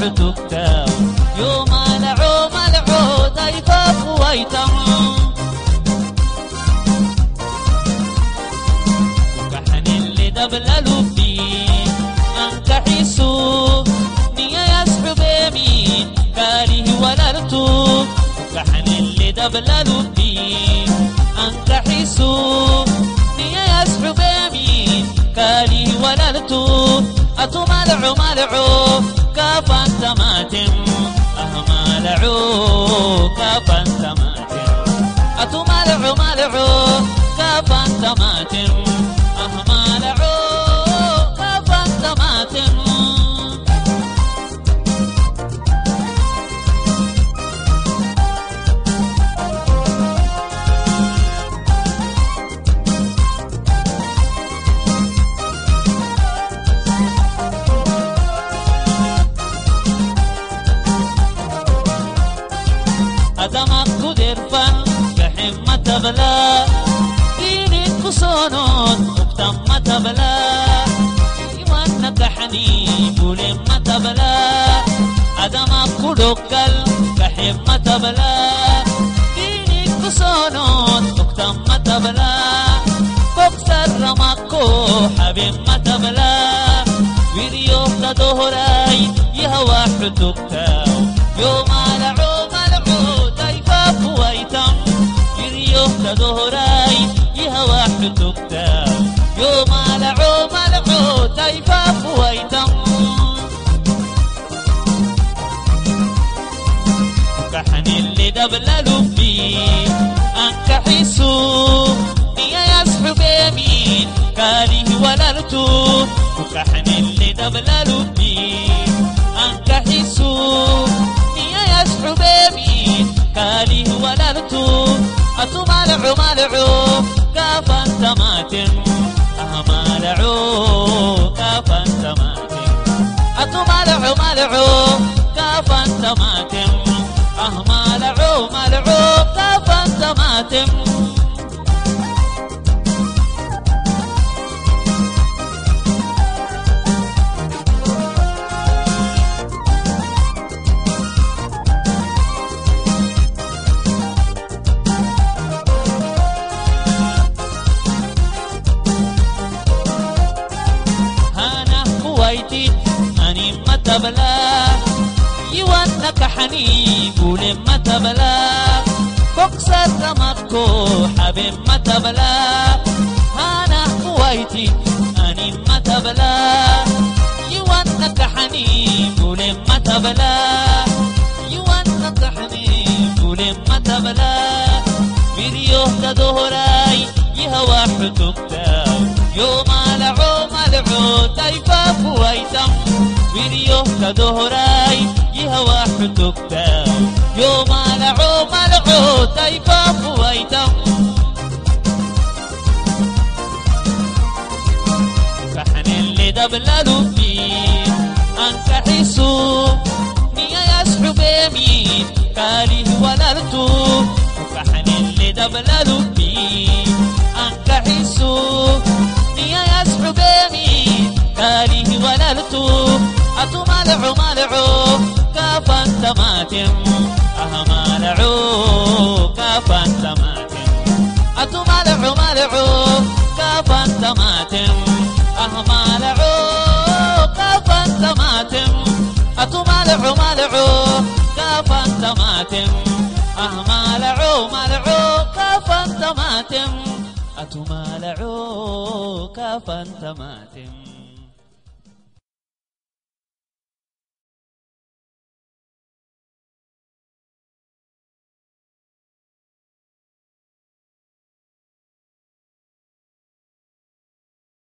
حدوكتا يوم لعو ملعو تايفا كويتم كحن اللي دبل لبي أنك حسو نيا يسحب يمين كاره ولرتو كحن اللي دبل لبي أنك حسو نيا يسحب يمين كاره ولرتو أتو ملعو ملعو كافان تماتم. أه ملعو كافان تماتم. أتو ملعو ملعو كافان تماتم. أه ملعو كافان تماتم. أدمك كدرفا كحمة تبلا دينك كسونون وقتم تبلا إيمانك حنيب ولما تبلا أدمك كدوكل كحمة تبلا دينك كسونون وقتم تبلا كوكسر رمكو حبيب ما تبلا تدهراي يهوى حدوكتاو يوم لعو كاره ولرتو وكحن اللي دبل لبي أنك حسو نيا يسحب يمين كاره ولرتو أتو مالعو مالعو. كافا تماتم مالعو كافا تماتم أتو مالعو مالعو كافا تماتم أه مالعو مالعو كافا تماتم تبلا يوانك حني قول ما تبلا كوكسر رمكو حبيب ما تبلا هانا كويتي أني ما تبلا يوانك حني قول ما تبلا يوانك حني قول ما تبلا فيديو تدهراي يهوى حتوكتاو يوم لعو ملعو تايفا كويتم فيديو تدهراي يهوى حتوكتاو يوم لعو ملعو تايفا كويتم كحن اللي دبل لبي أنك حسو نيا يسحب يمين كاره ولرتو كحن اللي دبل تماتم أه مالعو كافا تماتم أتو مالعو مالعو كافا تماتم أه مالعو كافا تماتم أتو مالعو مالعو كافا تماتم أه مالعو مالعو كافا تماتم أتو مالعو كافا